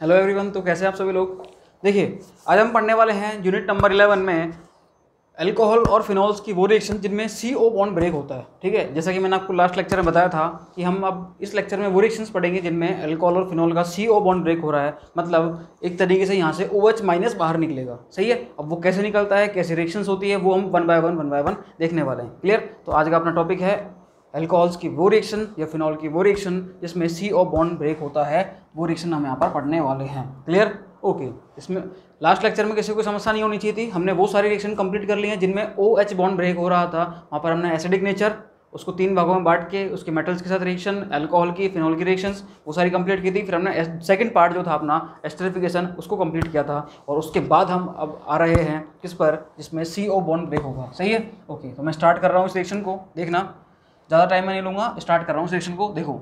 Hello everyone तो कैसे हैं आप सभी लोग? देखिए, आज हम पढ़ने वाले हैं यूनिट नंबर 11 में अल्कोहल और फिनॉल्स की वो रिएक्शन जिनमें सी ओ बॉन्ड ब्रेक होता है, ठीक है? जैसा कि मैंने आपको लास्ट लेक्चर में बताया था कि हम अब इस लेक्चर में वो रिएक्शंस पढ़ेंगे जिनमें अल्कोहल और फिनॉल का सी ओ बॉन्ड ब्रेक हो रहा है। मतलब एक तरीके से यहाँ से ओ एच माइनस बाहर निकलेगा। सही है? अब वो कैसे निकलता है, कैसे रिएक्शंस होती है, वो हम one by one one by one देखने वाले हैं। क्लियर तो आज का अपना टॉपिक है अल्कोहल्स की वो रिएक्शन या फिनॉल की वो रिएक्शन जिसमें सी ओ बॉन्ड ब्रेक होता है, वो रिएक्शन हम यहाँ पर पढ़ने वाले हैं। क्लियर ओके इसमें लास्ट लेक्चर में किसी को समस्या नहीं होनी चाहिए थी। हमने वो सारी रिएक्शन कंप्लीट कर ली हैं जिनमें ओ एच बॉन्ड ब्रेक हो रहा था। वहाँ पर हमने एसिडिक नेचर उसको तीन भागों में बांट के, उसके मेटल्स के साथ रिएक्शन अल्कोहल की फिनॉल की रिएक्शंस वो सारी कंप्लीट की थी। फिर हमने सेकंड पार्ट जो था अपना एस्टरिफिकेशन उसको कंप्लीट किया था। और उसके बाद हम अब आ रहे हैं किस पर? जिसमें सी ओ बॉन्ड ब्रेक होगा। सही है? ओके तो मैं स्टार्ट कर रहा हूँ इस रिएक्शन को। देखना। ज़्यादा टाइम मैं नहीं लूँगा स्टार्ट कर रहा हूँ सेक्शन को देखो।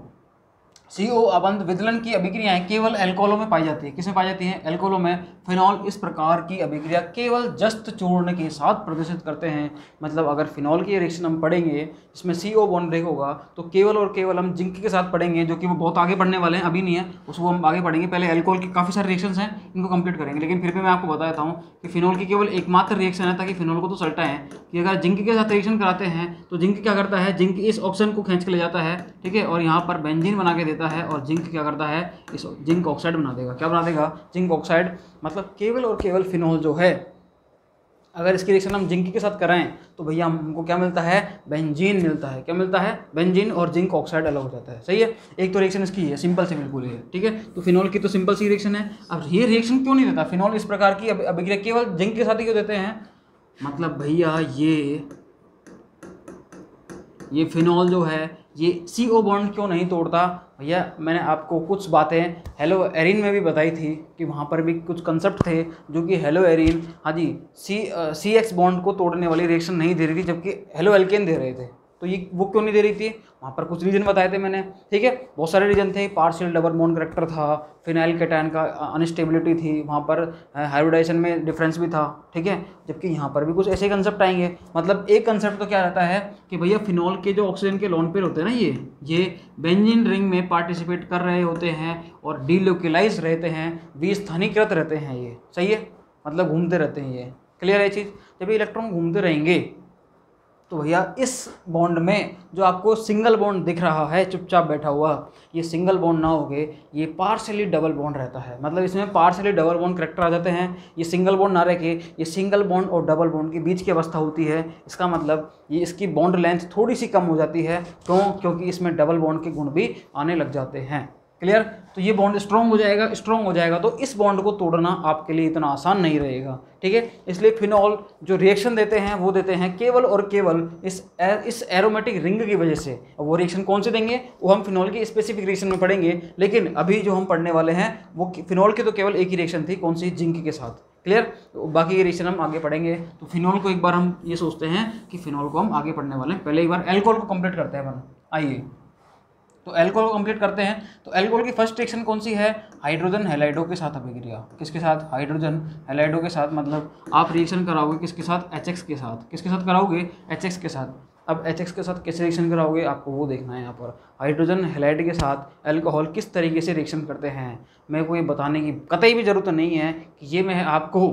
सी ओ अबंध विदलन की अभिक्रियाएँ केवल एल्कोहलों में पाई जाती है। किसमें पाई जाती हैं? एल्कोहलों में फिनॉल इस प्रकार की अभिक्रिया केवल जस्त चूर्ण के साथ प्रदर्शित करते हैं। मतलब अगर फिनॉल की रिएक्शन हम पढ़ेंगे इसमें सी ओ बॉन्ड ब्रेक होगा तो केवल और केवल हम जिंक के साथ पढ़ेंगे, जो कि वो बहुत आगे बढ़ने वाले हैं, अभी नहीं है, उसको हम आगे पढ़ेंगे। पहले एल्कोहल के काफ़ी सारे रिएक्शन हैं, इनको कंप्लीट करेंगे। लेकिन फिर भी मैं आपको बता देता हूँ कि फिनॉल की केवल एकमात्र रिएक्शन है, ताकि फिनॉल को तो सल्टा है, कि अगर जिंक के साथ रिएक्शन कराते हैं तो जिंक क्या करता है? जिंक इस ऑप्शन को खींच के ले जाता है, ठीक है? और यहाँ पर बेंजिन बना के देता है और जिंक क्या करता है? इस जिंक ऑक्साइड बना देगा। क्या बना देगा? जिंक ऑक्साइड मतलब केवल और केवल फिनॉल जो है। अगर इसकी रिएक्शन हम जिंक के साथ कराएँ तो भैया हमको क्या मिलता है? बेंजीन मिलता है। क्या मिलता है? बेंजीन और जिंक ऑक्साइड अलग हो जाता है। सही है? एक तो रिएक्शन इसकी है सिंपल से बिल्कुल है ठीक है? तो फिनॉल की तो सिंपल सी रिएक्शन है। अब ये रिएक्शन क्यों नहीं देता? फिनॉल इस प्रकार की अभिक्रिया केवल जिंक के साथ ही क्यों देते हैं? मतलब भैया ये ये फिनॉल जो है ये सी ओ बॉन्ड क्यों नहीं तोड़ता? भैया, मैंने आपको कुछ बातें हेलो एरिन में भी बताई थी कि वहाँ पर भी कुछ कंसेप्ट थे जो कि हेलो एरिन हाँ जी सी सी एक्स बॉन्ड को तोड़ने वाली रिएक्शन नहीं दे रही थी, जबकि हेलो एल्केन दे रहे थे। तो ये वो क्यों नहीं दे रही थी? वहाँ पर कुछ रीजन बताए थे मैंने। ठीक है? बहुत सारे रीजन थे। पार्शियल डबल मोन करेक्टर था फिनाइल कैटायन का अनस्टेबिलिटी थी, वहाँ पर हाइब्रिडाइजेशन में डिफरेंस भी था। ठीक है? जबकि यहाँ पर भी कुछ ऐसे कंसेप्ट आएँगे। मतलब एक कंसेप्ट तो क्या रहता है कि भैया फिनॉल के जो ऑक्सीजन के लॉन होते हैं ना ये ये बेंजिन रिंग में पार्टिसिपेट कर रहे होते हैं और डीलोकलाइज रहते हैं विस्थानीकृत रहते हैं ये। सही है? मतलब घूमते रहते हैं ये। क्लियर है चीज़? जब ये इलेक्ट्रॉन घूमते रहेंगे तो भैया, इस बॉन्ड में जो आपको सिंगल बॉन्ड दिख रहा है, चुपचाप बैठा हुआ, ये सिंगल बॉन्ड ना होके, ये पार्सली डबल बॉन्ड रहता है। मतलब इसमें पार्शली डबल बॉन्ड करेक्टर आ जाते हैं, ये सिंगल बॉन्ड ना रह के, ये सिंगल बॉन्ड और डबल बॉन्ड के बीच की अवस्था होती है। इसका मतलब ये इसकी बॉन्ड लेंथ थोड़ी सी कम हो जाती है। क्यों? क्योंकि इसमें डबल बॉन्ड के गुण भी आने लग जाते हैं। क्लियर तो ये बॉन्ड स्ट्रॉन्ग हो जाएगा स्ट्रॉन्ग हो जाएगा तो इस बॉन्ड को तोड़ना आपके लिए इतना आसान नहीं रहेगा ठीक है? इसलिए फिनॉल जो रिएक्शन देते हैं वो देते हैं केवल और केवल इस एर, इस एरोमेटिक रिंग की वजह से। वो रिएक्शन कौन से देंगे? वो हम फिनॉल की स्पेसिफिक रिएक्शन में पढ़ेंगे लेकिन अभी जो हम पढ़ने वाले हैं वो फिनॉल की तो केवल एक ही रिएक्शन थी कौन सी? जिंक के साथ। क्लियर तो बाकी रिएक्शन हम आगे पढ़ेंगे। तो फिनॉल को एक बार हम ये सोचते हैं कि फिनॉल को हम आगे पढ़ने वाले हैं। पहले एक बार एल्कोहल को कंप्लीट करते हैं अपन। आइए। तो एल्कोहल को कंप्लीट करते हैं। तो एल्कोहल की फ़र्स्ट रिएक्शन कौन सी है? हाइड्रोजन हेलाइडो के साथ अभिक्रिया। किसके साथ? हाइड्रोजन हेलाइडो के साथ मतलब आप रिएक्शन कराओगे किसके साथ? एचएक्स के साथ। किसके साथ कराओगे? एचएक्स के साथ। अब एचएक्स के साथ कैसे रिएक्शन कराओगे? आपको वो देखना है यहाँ पर। हाइड्रोजन हेलाइड के साथ एल्कोहल किस तरीके से रिएक्शन करते हैं? मेरे को ये बताने की कतई भी ज़रूरत नहीं है कि ये मैं आपको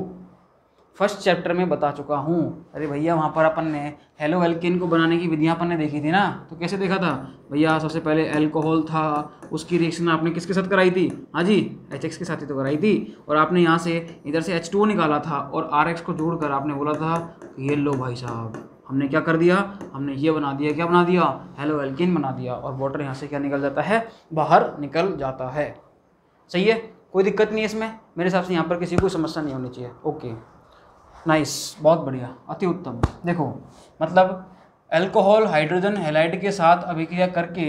फ़र्स्ट चैप्टर में बता चुका हूँ। अरे भैया, वहाँ पर अपन ने हेलो एल्किन को बनाने की विधियाँ अपन ने देखी थी ना? तो कैसे देखा था? भैया, सबसे पहले अल्कोहल था, उसकी रिएक्शन आपने किसके साथ कराई थी? हाँ जी एच एक्स के साथ ही तो कराई थी। और आपने यहाँ से इधर से एच टू निकाला था और आर एक्स को जोड़ कर आपने बोला था ये लो भाई साहब, हमने क्या कर दिया? हमने ये बना दिया, क्या बना दिया? हेलो एल्किन बना दिया और वाटर यहाँ से क्या निकल जाता है? बाहर निकल जाता है। सही है? कोई दिक्कत नहीं है इसमें। मेरे हिसाब से यहाँ पर किसी को समस्या नहीं होनी चाहिए। ओके नाइस बहुत बढ़िया। अति उत्तम। देखो मतलब अल्कोहल हाइड्रोजन हेलाइड के साथ अभिक्रिया करके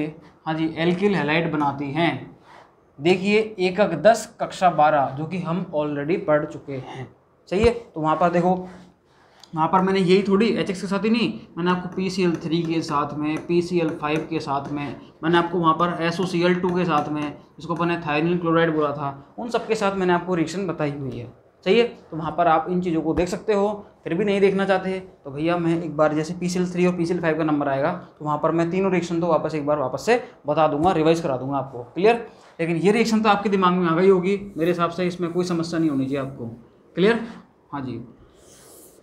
हाँ जी एल्किल हेलाइड बनाती हैं। देखिए एकक दस कक्षा बारह, जो कि हम ऑलरेडी पढ़ चुके हैं। सही है? तो वहाँ पर देखो, वहाँ पर मैंने यही थोड़ी एचएक्स के साथ ही नहीं, मैंने आपको पी सी एल थ्री के साथ में पी सी एल फाइव के साथ में, मैंने आपको वहाँ पर S O C L two के साथ में, जिसको अपन ने थायरिल क्लोराइड बोला था, उन सब के साथ मैंने आपको रिएक्शन बताई हुई है। है? तो वहाँ पर आप इन चीज़ों को देख सकते हो, फिर भी नहीं देखना चाहते तो भैया मैं एक बार जैसे पीसीएल थ्री और पीसीएल फाइव का नंबर आएगा तो वहाँ पर मैं तीनों रिएक्शन तो वापस एक बार वापस से बता दूँगा रिवाइज करा दूँगा आपको क्लियर लेकिन ये रिएक्शन तो आपके दिमाग में आ गई होगी, मेरे हिसाब से इसमें कोई समस्या नहीं होनी चाहिए आपको क्लियर हाँ जी।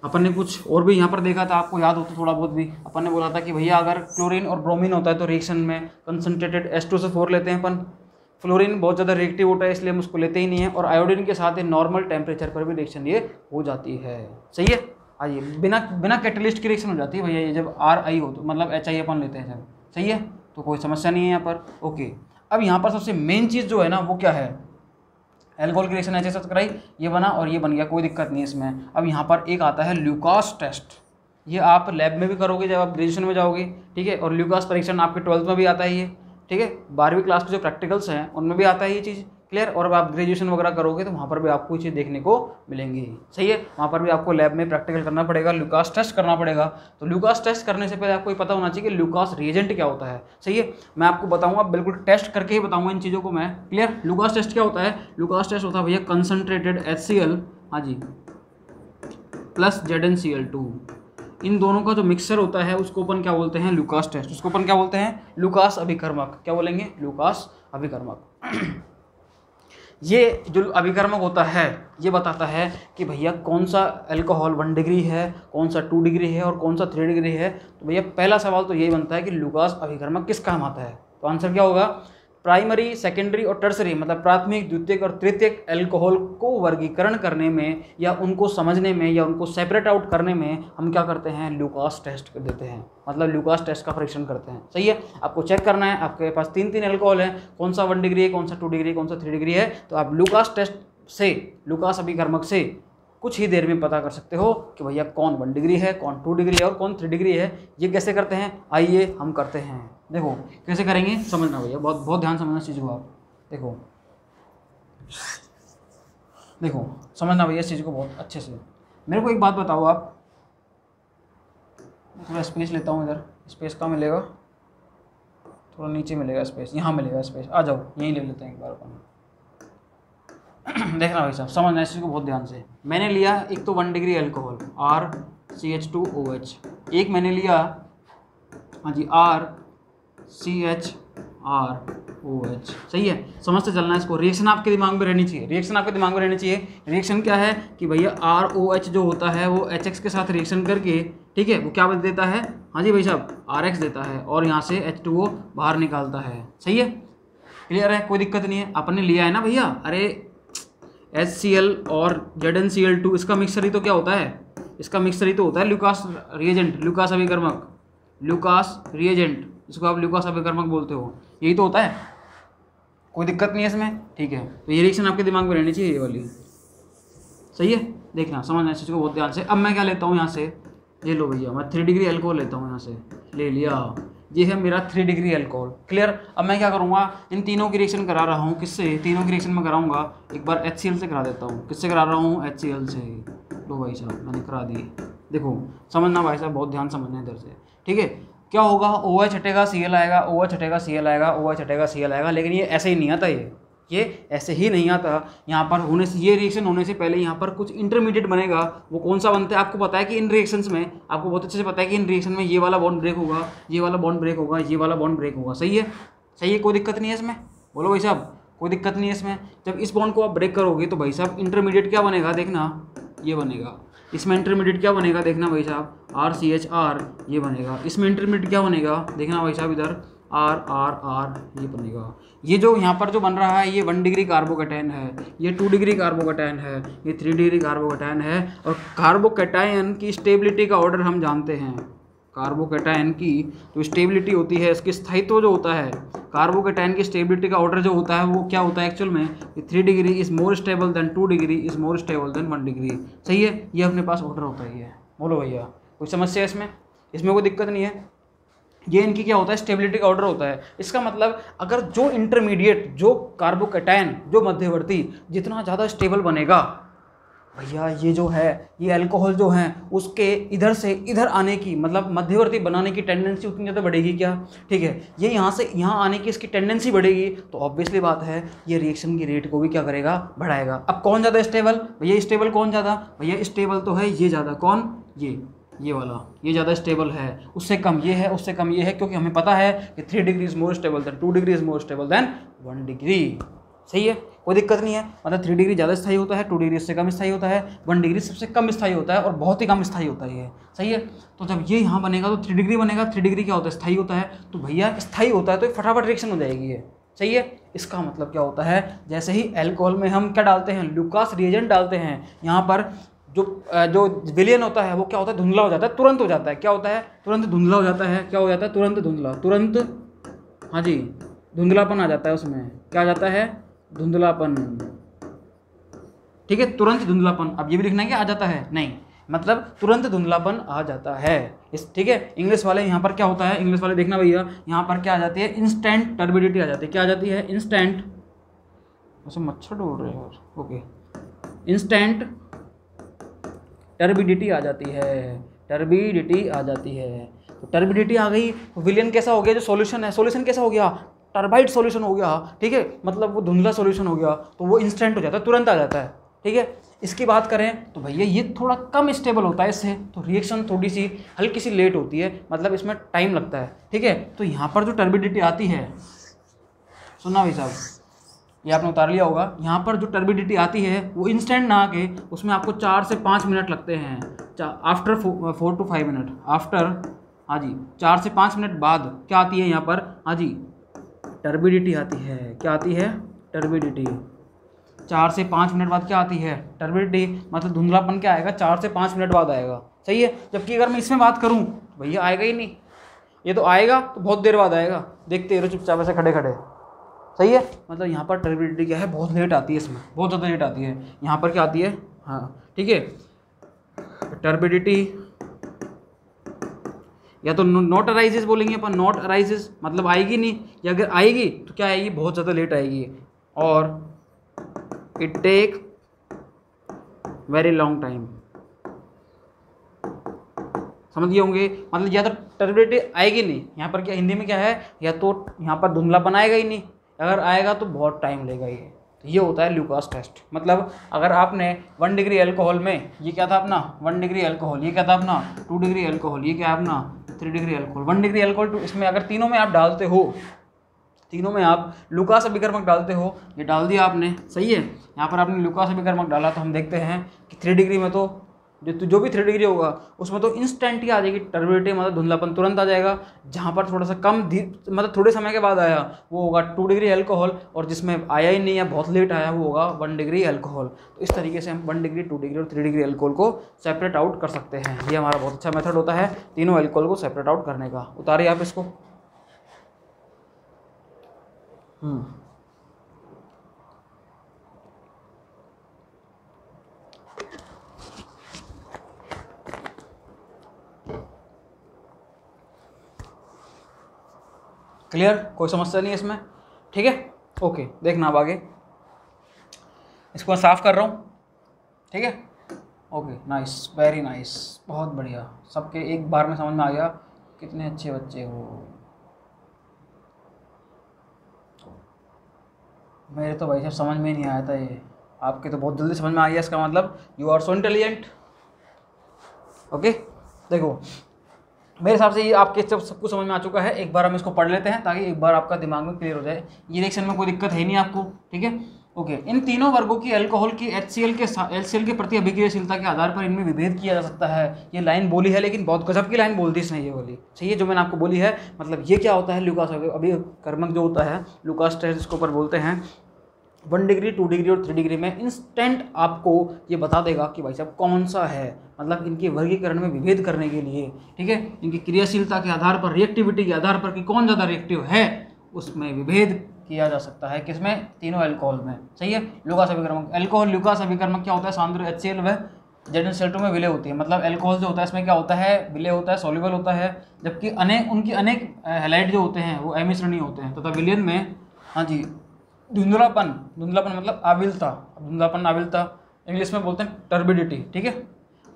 अपन ने कुछ और भी यहाँ पर देखा था, आपको याद हो तो थोड़ा बहुत भी, अपन ने बोला था कि भैया अगर क्लोरीन और ब्रोमीन होता है तो रिएक्शन में कंसनट्रेटेड एस टू से फोर लेते हैं अपन। फ्लोरीन बहुत ज़्यादा रिएक्टिव होता है, इसलिए हम उसको लेते ही नहीं है और आयोडीन के साथ नॉर्मल टेम्परेचर पर भी रिएक्शन ये हो जाती है। सही है? आइए, बिना बिना कैटलिस्ट की रिएक्शन हो जाती है भैया, ये जब आर आई हो तो मतलब एच आई अपन लेते हैं जब। सही है? तो कोई समस्या नहीं है यहाँ पर। ओके, अब यहाँ पर सबसे मेन चीज़ जो है ना, वो क्या है? एल्कोहल की रिएक्शन ऐसे कराई ये बना और ये बन गया, कोई दिक्कत नहीं है इसमें। अब यहाँ पर एक आता है ल्यूकास टेस्ट ये आप लैब में भी करोगे, जब आप ग्रेजुएशन में जाओगे, ठीक है? और ल्यूकास परीक्षण आपके ट्वेल्थ में भी आता है ये। ठीक है? बारहवीं क्लास के जो प्रैक्टिकल्स हैं, उनमें भी आता है ये चीज़ क्लियर और अब आप ग्रेजुएशन वगैरह करोगे तो वहाँ पर भी आपको ये चीज़ देखने को मिलेंगी। सही है? वहाँ पर भी आपको लैब में प्रैक्टिकल करना पड़ेगा लुकास टेस्ट करना पड़ेगा। तो लुकास टेस्ट करने से पहले आपको ये पता होना चाहिए कि लुकास रिएजेंट क्या होता है। सही है? मैं आपको बताऊँगा, बिल्कुल टेस्ट करके ही बताऊँगा इन चीज़ों को मैं। क्लियर लुकास टेस्ट क्या होता है? लुकास टेस्ट होता है भैया कंसनट्रेटेड एच हाँ जी plus Z N C L two इन दोनों का जो मिक्सर होता है, उसको अपन क्या बोलते हैं? लुकास टेस्ट उसको अपन क्या बोलते हैं? लुकास अभिकर्मक. क्या बोलेंगे? लुकास अभिकर्मक. ये जो अभिकर्मक होता है, ये बताता है कि भैया कौन सा अल्कोहल वन डिग्री है, कौन सा टू डिग्री है और कौन सा थ्री डिग्री है? तो भैया पहला सवाल तो यही बनता है कि लुकास अभिकर्मक किस काम आता है? तो आंसर क्या होगा? प्राइमरी सेकेंडरी और टर्सरी मतलब प्राथमिक, द्वितीयक और तृतीयक एल्कोहल को वर्गीकरण करने में या उनको समझने में या उनको सेपरेट आउट करने में हम क्या करते हैं? लुकास टेस्ट कर देते हैं। मतलब लुकास टेस्ट का परीक्षण करते हैं। सही है? आपको चेक करना है। आपके पास तीन तीन एल्कोहल है। कौन सा वन डिग्री है, कौन सा टू डिग्री कौन सा थ्री डिग्री है? तो आप लुकास टेस्ट से लुकास अभिकर्मक से कुछ ही देर में पता कर सकते हो कि भैया कौन वन डिग्री है, कौन टू डिग्री है और कौन थ्री डिग्री है। ये कैसे करते हैं? आइए हम करते हैं। देखो, कैसे करेंगे? समझना भैया, बहुत बहुत ध्यान समझना चीज़ को आप। देखो देखो, समझना भैया इस चीज़ को बहुत अच्छे से। मेरे को एक बात बताओ आप। थोड़ा स्पेस लेता हूँ इधर। स्पेस कहाँ मिलेगा? थोड़ा नीचे मिलेगा स्पेस यहाँ मिलेगा स्पेस आ जाओ, यहीं ले लेते हैं एक बार अपन। देखना भाई साहब समझना इस चीज़ को बहुत ध्यान से। मैंने लिया एक तो one degree alcohol R C H two O H एक मैंने लिया हाँ जी R C H R O H सही है? समझते चलना है इसको। रिएक्शन आपके दिमाग में रहनी चाहिए। रिएक्शन आपके दिमाग में रहनी चाहिए। रिएक्शन क्या है? कि भैया आर ओ एच जो होता है, वो एच एक्स के साथ रिएक्शन करके, ठीक है, वो क्या देता है? हाँ जी भाई साहब आर एक्स देता है और यहाँ से एच टू ओ बाहर निकालता है। सही है? क्लियर है? कोई दिक्कत नहीं है। अपन ने लिया है ना भैया? अरे एच सी एल और Z N C L two इसका मिक्सर ही तो क्या होता है? इसका मिक्सर ही तो होता है ल्यूकास रिएजेंट ल्यूकास अभिकर्मक। ल्यूकास रिएजेंट इसको आप ल्यूकास अभिकर्मक बोलते हो। यही तो होता है? कोई दिक्कत नहीं है इसमें? ठीक है। तो ये रिएक्शन आपके दिमाग में रहनी चाहिए, ये वाली। सही है? देखना समझना इस चीज़ को बहुत ध्यान से। अब मैं क्या लेता हूँ यहाँ से? ये लो भैया, मैं थ्री डिग्री एल्कोहल लेता हूँ यहाँ से। ले लिया। ये है मेरा थ्री डिग्री एल्कोहल क्लियर अब मैं क्या करूँगा? इन तीनों की रिएक्शन करा रहा हूँ. किससे? तीनों की रिएक्शन में कराऊँगा. एक बार एचसीएल से करा देता हूँ. किससे करा रहा हूँ? एचसीएल से. लो भाई साहब, मैंने करा दी. देखो, समझना भाई साहब, बहुत ध्यान समझना इधर से. ठीक है? क्या होगा? ओ एच हटेगा सी एल आएगा. ओ एच हटेगा सी एल आएगा. ओ एच हटेगा सी एल आएगा. लेकिन ये ऐसे ही नहीं आता ये. ये ऐसे ही नहीं आता। यहाँ पर होने से, ये रिएक्शन होने से पहले यहाँ पर कुछ इंटरमीडिएट बनेगा। वो कौन सा बनता है? आपको पता है कि इन रिएक्शंस में, आपको बहुत अच्छे से पता है कि इन रिएक्शन में ये वाला बॉन्ड ब्रेक होगा, ये वाला बॉन्ड ब्रेक होगा, ये वाला बॉन्ड ब्रेक होगा। सही है? सही है? कोई दिक्कत नहीं है इसमें? बोलो भाई साहब, कोई दिक्कत नहीं है इसमें। जब इस बॉन्ड को आप ब्रेक करोगे तो भाई साहब इंटरमीडिएट क्या बनेगा? देखना, ये बनेगा। इसमें इंटरमीडिएट क्या बनेगा? देखना भाई साहब आर सी एच आर ये बनेगा। इसमें इंटरमीडिएट क्या बनेगा? देखना भाई साहब इधर। आर आर आर, ये बनेगा ये जो यहाँ पर जो बन रहा है, ये वन डिग्री कार्बोकैटायन है, ये टू डिग्री कार्बोकैटायन है, ये थ्री डिग्री कार्बोकैटायन है, और कार्बोकैटायन की स्टेबिलिटी का ऑर्डर हम जानते हैं। कार्बोकैटायन की जो स्टेबिलिटी होती है, इसकी स्थायित्व जो होता है कार्बोकैटायन की स्टेबिलिटी का ऑर्डर जो होता है, वो क्या होता है एक्चुअल में? Three degree is more stable than two degree is more stable than one degree सही है? ये अपने पास ऑर्डर होता ही है। बोलो भैया, कोई समस्या है इसमें? इसमें कोई दिक्कत नहीं है। ये इनकी क्या होता है? स्टेबिलिटी का ऑर्डर होता है। इसका मतलब अगर जो इंटरमीडिएट जो कार्बोकेटाइन जो मध्यवर्ती, जितना ज़्यादा स्टेबल बनेगा, भैया ये जो है, ये अल्कोहल जो है, उसके इधर से इधर आने की मतलब मध्यवर्ती बनाने की टेंडेंसी उतनी ज़्यादा बढ़ेगी क्या? ठीक है, ये यहाँ से यहाँ आने की इसकी टेंडेंसी बढ़ेगी। तो ऑब्वियसली बात है, ये रिएक्शन की रेट को भी क्या करेगा? बढ़ाएगा। अब कौन ज़्यादा स्टेबल भैया स्टेबल कौन ज़्यादा? भैया स्टेबल तो है ये ज़्यादा। कौन? ये। ये वाला, ये ज़्यादा स्टेबल है। उससे कम ये है, उससे कम ये है, क्योंकि हमें पता है कि three degree is more stable than two degree is more stable than one degree सही है? कोई दिक्कत नहीं है। मतलब थ्री डिग्री ज़्यादा स्थायी होता है टू डिग्री इससे कम स्थायी होता है वन डिग्री सबसे कम स्थायी होता है और बहुत ही कम स्थायी होता है ये। सही है? तो जब ये यहाँ बनेगा तो थ्री डिग्री बनेगा थ्री डिग्री क्या होता है? स्थायी होता है। तो भैया, स्थायी होता है तो फटाफट रिएक्शन हो जाएगी ये। सही है? इसका मतलब क्या होता है? जैसे ही एल्कोहल में हम क्या डालते हैं? लुकास रिएजेंट डालते हैं। यहाँ पर जो जो विलियन होता है, वो क्या होता है? धुंधला हो जाता है, तुरंत हो जाता है। क्या होता है? तुरंत धुंधला हो जाता है। क्या हो जाता है? तुरंत धुंधला। तुरंत हाँ जी, धुंधलापन आ जाता है उसमें। क्या आ जाता है? धुंधलापन। ठीक है, तुरंत धुंधलापन। अब ये भी लिखना है कि आ जाता है? नहीं। मतलब तुरंत धुंधलापन आ जाता है। इस, ठीक है इंग्लिश वाले यहाँ पर क्या होता है? इंग्लिश वाले देखना भैया, यहाँ पर क्या आ जाती है? इंस्टेंट टर्बिडिटी आ जाती है। क्या आ जाती है? इंस्टेंट वैसे मच्छर ढूंढ रहे हैं? ओके। इंस्टेंट टर्बिडिटी आ जाती है, टर्बिडिटी आ जाती है। तो टर्बिडिटी आ गई, विलियन कैसा हो गया? जो सॉल्यूशन है, सॉल्यूशन कैसा हो गया? टर्बाइड सॉल्यूशन हो गया, ठीक है? मतलब वो धुंधला सॉल्यूशन हो गया तो वो इंस्टेंट हो जाता है, तुरंत आ जाता है, ठीक है? इसकी बात करें तो भैया ये थोड़ा कम स्टेबल होता है इससे तो रिएक्शन थोड़ी सी हल्की सी लेट होती है मतलब इसमें टाइम लगता है, ठीक है? तो यहाँ पर जो टर्बिडिटी आती है, सुनना भाई साहब ये आपने उतार लिया होगा। यहाँ पर जो टर्बिडिटी आती है, वो इंस्टेंट ना आके, उसमें आपको चार से पाँच मिनट लगते हैं। After four to five minute after हाँ जी, चार से पाँच मिनट बाद क्या आती है यहाँ पर? हाँ जी टर्बिडिटी आती है। क्या आती है? टर्बिडिटी चार से पाँच मिनट बाद क्या आती है? टर्बिडिटी मतलब धुंधलापन क्या आएगा? चार से पाँच मिनट बाद आएगा। सही है? जबकि अगर मैं इसमें बात करूँ तो भैया आएगा ही नहीं। ये तो आएगा तो बहुत देर बाद आएगा। देखते रहो चुपचाप, ऐसे खड़े खड़े सही है? मतलब यहाँ पर टर्बिडिटी क्या है? बहुत लेट आती है इसमें। बहुत ज़्यादा लेट आती है। यहाँ पर क्या आती है? हाँ ठीक है। टर्बिडिटी या तो नॉट अराइजेज बोलेंगे अपन। नॉट अराइजेज मतलब आएगी नहीं। या अगर आएगी तो क्या आएगी? बहुत ज़्यादा लेट आएगी। और it take very long time समझ गए होंगे? मतलब या तो टर्बिडिटी आएगी नहीं। यहाँ पर क्या, हिंदी में क्या है? या तो यहाँ पर धुंधलापन आएगा ही नहीं। अगर आएगा तो बहुत टाइम लेगा ये। तो ये होता है ल्यूकास टेस्ट मतलब अगर आपने वन डिग्री अल्कोहल में, ये क्या था अपना? वन डिग्री अल्कोहल ये क्या था अपना? टू डिग्री अल्कोहल ये क्या अपना? Three degree alcohol one degree alcohol two इसमें अगर तीनों में आप डालते हो, तीनों में आप लुकास अभिकर्मक डालते हो, ये डाल दिया आपने, सही है? यहाँ पर आपने लुकास अभिकर्मक डाला तो हम देखते हैं कि थ्री डिग्री में तो जो जो भी थ्री डिग्री होगा, उसमें तो इंस्टेंट ही आ जाएगी टर्बिडिटी मतलब धुंधलापन तुरंत आ जाएगा। जहाँ पर थोड़ा सा कम मतलब थोड़े समय के बाद आया, वो होगा टू डिग्री अल्कोहल और जिसमें आया ही नहीं या बहुत लेट आया, वो होगा वन डिग्री अल्कोहल तो इस तरीके से हम वन डिग्री टू डिग्री और थ्री डिग्री अल्कोहल को सेपरेट आउट कर सकते हैं। ये हमारा बहुत अच्छा मेथड होता है, तीनों अल्कोहल को सेपरेट आउट करने का। उतारिए आप इसको। हम्म। क्लियर कोई समस्या नहीं है इसमें। ठीक है? ओके देखना अब आगे। इसको मैं साफ़ कर रहा हूँ। ठीक है? ओके नाइस वेरी नाइस बहुत बढ़िया। सबके एक बार में समझ में आ गया कितने अच्छे बच्चे हो। मेरे तो भाई साहब समझ में नहीं आया था ये। आपके तो बहुत जल्दी समझ में आ गया इसका मतलब। You are so intelligent okay देखो। मेरे हिसाब से ये आपके सब सब कुछ समझ में आ चुका है। एक बार हम इसको पढ़ लेते हैं ताकि एक बार आपका दिमाग में क्लियर हो जाए। ये रिएक्शन में कोई दिक्कत है नहीं आपको, ठीक है? ओके इन तीनों वर्गों की अल्कोहल की एच के एल के प्रति अभिक्रियाशीलता के आधार पर इनमें विभेद किया जा सकता है। ये लाइन बोली है, लेकिन बहुत गजब की लाइन बोलती इसने ये बोली सही है जो मैंने आपको बोली है? मतलब ये क्या होता है लुकास अभी कर्मक जो होता है लुकास टेस्ट इसके ऊपर बोलते हैं वन डिग्री, टू डिग्री और थ्री डिग्री में इंस्टेंट आपको ये बता देगा कि भाई साहब कौन सा है मतलब इनके वर्गीकरण में विभेद करने के लिए, ठीक है? इनकी क्रियाशीलता के आधार पर रिएक्टिविटी के आधार पर कि कौन ज़्यादा रिएक्टिव है, उसमें विभेद किया जा सकता है किसमें? तीनों अल्कोहल में, सही है? लुका सभिकर्मक एल्कोहल लुका सभिकर्मक क्या होता है? सांद्र एच सी व जेडन सेल में विलय होती है। मतलब अल्कोहल जो होता है, इसमें क्या होता है? विलय होता है सोल्यूबल होता है, जबकि अनेक, उनकी अनेक हेलाइट जो होते हैं, वो एमिश्रणी होते हैं, तथा विलियन में हाँ जी धुंधलापन धुंधलापन मतलब आविलता, धुंधलापन, आविलता, इंग्लिश में बोलते हैं टर्बिडिटी ठीक है?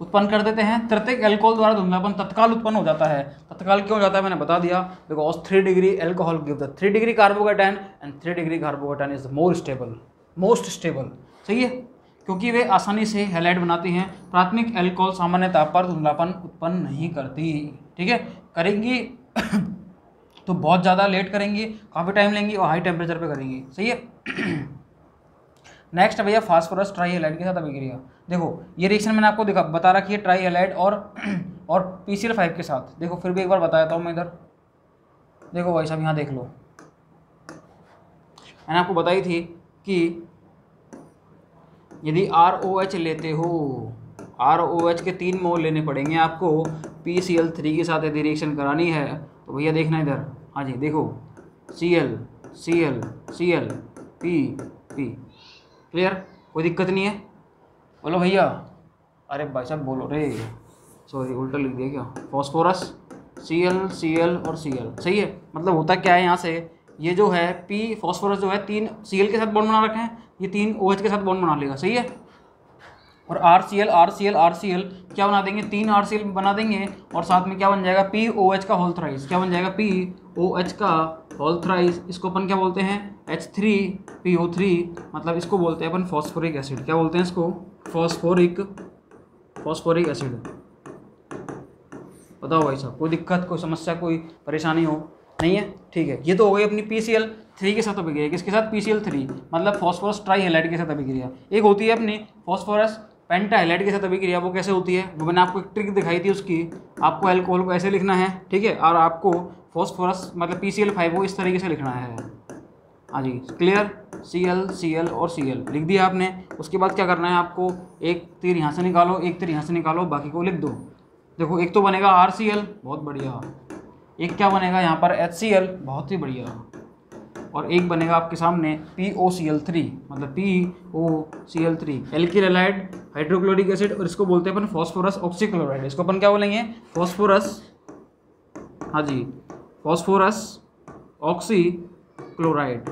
उत्पन्न कर देते हैं। तृतीयक एल्कोहल द्वारा धुंधलापन तत्काल उत्पन्न हो जाता है। तत्काल क्यों हो जाता है? मैंने बता दिया। Because three degree alcohol give the three degree carbocation and three degree carbocation is more stable most stable सही है? क्योंकि वे आसानी से हेलाइड बनाती हैं। प्राथमिक एल्कोहल सामान्य ताप पर धुंधलापन उत्पन्न नहीं करती। ठीक है? करेंगी तो बहुत ज़्यादा लेट करेंगी, काफ़ी टाइम लेंगी और हाई टेम्परेचर पर करेंगी। सही है? नेक्स्ट भैया फास्फोरस ट्राई हेलाइड के साथ अभी अभिक्रिया देखो, ये रिएक्शन मैंने आपको दिखा, बता रखी है ट्राई हेलाइड और और पी सी एल फाइव के साथ। देखो, फिर भी एक बार बताया था मैं इधर। देखो भाई साहब, यहाँ देख लो। मैंने आपको बताई थी कि यदि आर ओ एच लेते हो आर ओ एच के तीन मोल लेने पड़ेंगे आपको पी सी एल थ्री के साथ यदि रिएक्शन करानी है तो भैया देखना इधर। हाँ जी, देखो। C L C L C L P P clear कोई दिक्कत नहीं है? बोलो भैया। अरे भाई साहब, बोलो। रे सॉरी उल्टा लिख दिया क्या? Phosphorus C L C L और सी एल सही है? मतलब होता क्या है यहाँ से? ये जो है पी फॉस्फोरस जो है, तीन सी एल के साथ बॉन्ड बना रखे हैं। ये तीन ओ OH के साथ बॉन्ड बना लेगा। सही है? और R C L R C L R C L क्या बना देंगे? तीन आर सी एल बना देंगे और साथ में क्या बन जाएगा? पी ओ एच का होल थ्राइस क्या बन जाएगा? पी ओ एच का होल थ्राइस इसको अपन क्या बोलते हैं? H three P O three मतलब इसको बोलते हैं अपन फॉस्फोरिक एसिड क्या बोलते हैं इसको? फॉस्फोरिक फॉस्फोरिक एसिड बताओ भाई साहब, कोई दिक्कत, कोई समस्या, कोई परेशानी हो? नहीं है? ठीक है। ये तो हो गई अपनी पी सी एल थ्री के साथ अभिक्रिया। किसके साथ? पी सी एल थ्री मतलब फॉस्फोरस ट्राई हेलाइट के साथ अभिक्रिया। एक होती है अपनी फॉस्फोरस पेंटा हेलाइट के साथ अभिक्रिया वो कैसे होती है? वो मैंने आपको एक ट्रिक दिखाई थी उसकी। आपको एल्कोहल को ऐसे लिखना है, ठीक है? और आपको फॉस्फोरस मतलब पी सी एल फाइव को इस तरीके से लिखना है। हाँ जी clear C L C L और सी एल लिख दिया आपने। उसके बाद क्या करना है आपको? एक तीर यहाँ से निकालो, एक तीर यहाँ से निकालो, बाकी को लिख दो। देखो, एक तो बनेगा आर सी एल बहुत बढ़िया। एक क्या बनेगा यहाँ पर? एच सी एल बहुत ही बढ़िया। और एक बनेगा आपके सामने P O C L three मतलब P O C L three alkyl halide hydrochloric acid और इसको बोलते हैं अपन फॉस्फोरस ऑक्सीक्लोराइड इसको अपन क्या बोलेंगे? फॉस्फोरस हाँ जी फॉस्फोरस ऑक्सी क्लोराइड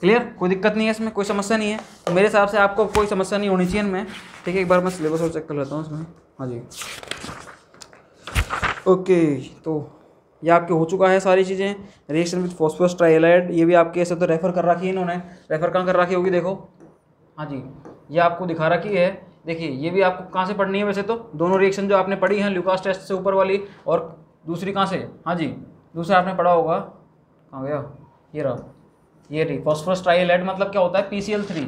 क्लियर कोई दिक्कत नहीं है इसमें, कोई समस्या नहीं है। तो मेरे हिसाब से आपको कोई समस्या नहीं होनी चाहिए इनमें। ठीक है, एक बार मैं सिलेबस और चेक कर लेता हूँ इसमें। हाँ जी। ओके तो ये आपके हो चुका है सारी चीज़ें। रिएक्शन विथ फॉस्फोरस ट्राइलाइड ये भी आपके ऐसे तो रेफर कर रखी है इन्होंने। रेफर कहाँ कर रखी होगी देखो। हाँ जी, ये आपको दिखा रखी है। देखिए, ये भी आपको कहाँ से पढ़नी है वैसे तो? दोनों रिएक्शन जो आपने पढ़ी हैं ल्यूकास टेस्ट से ऊपर वाली और दूसरी कहाँ से? हाँ जी, दूसरा आपने पढ़ा होगा। कहाँ गया? ये रहा। ये रही फॉस्फोरस ट्राइलाइड मतलब क्या होता है? पी सी एल थ्री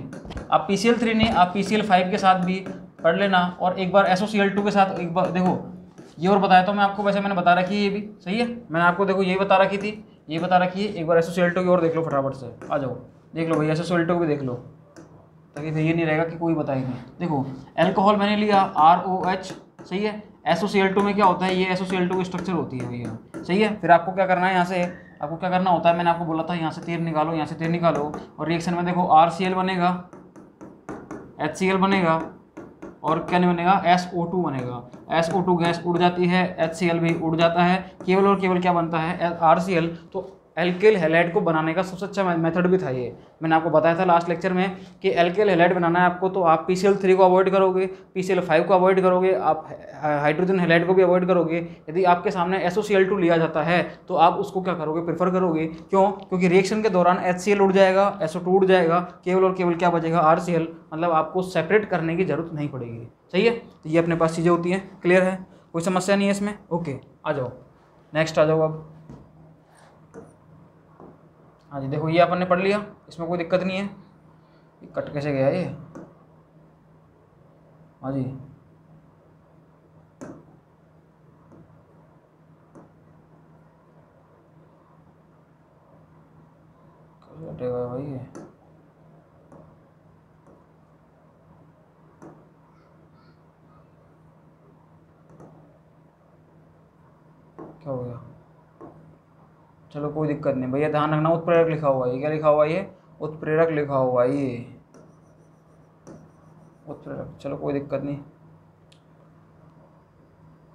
आप पी सी एल थ्री नहीं, आप पी सी एल फाइव के साथ भी पढ़ लेना और एक बार S O C L two के साथ एक बार देखो ये और बताया तो मैं आपको, वैसे मैंने बता रखी है ये भी। सही है? मैंने आपको देखो, ये बता रखी थी, ये बता रखी है। एक बार एस की और देख लो फटाफट से। आ जाओ। देख लो भैया एस को भी देख लो। ताकि फिर ये नहीं रहेगा कि कोई बताई नहीं। देखो एल्कोहल मैंने लिया आर ओ एच सही है? एस में क्या होता है, ये एस की स्ट्रक्चर होती है भैया। सही है? फिर आपको क्या करना है यहाँ से? आपको क्या करना होता है, मैंने आपको बोला था, यहाँ से तीर निकालो, यहाँ से तीर निकालो। और रिएक्शन में देखो आर सी एल बनेगा एच सी एल बनेगा। और क्या नहीं बनेगा? एस ओ टू बनेगा। एस ओ टू गैस उड़ जाती है एच सी एल भी उड़ जाता है। केवल और केवल क्या बनता है? आर सी एल तो एल्केल हेलाइड को बनाने का सबसे अच्छा मेथड भी था ये। मैंने आपको बताया था लास्ट लेक्चर में कि एल्केल हेलाइड बनाना है आपको तो आप पी थ्री को अवॉइड करोगे पी फाइव को अवॉइड करोगे, आप हाइड्रोजन हेलाइड को भी अवॉइड करोगे। यदि आपके सामने एस टू लिया जाता है तो आप उसको क्या करोगे प्रेफर करोगे? क्यों? क्योंकि रिएक्शन के दौरान एच उड़ जाएगा एस उड़ जाएगा, केवल और केवल क्या बचेगा? आर मतलब आपको सेपरेट करने की ज़रूरत नहीं पड़ेगी। सही है? तो ये अपने पास चीज़ें होती हैं। क्लियर है? कोई समस्या नहीं है इसमें? ओके आ जाओ। नेक्स्ट आ जाओ अब। हाँ जी, देखो ये अपन ने पढ़ लिया, इसमें कोई दिक्कत नहीं है। ये कट कैसे गया ये? हाँ जी। कटेगा भाई ये? क्या हो गया? चलो कोई दिक्कत नहीं, भैया ध्यान रखना, उत्प्रेरक लिखा हुआ है क्या लिखा हुआ है ये? उत्प्रेरक लिखा हुआ ये। उत्प्रेरक, चलो कोई दिक्कत नहीं।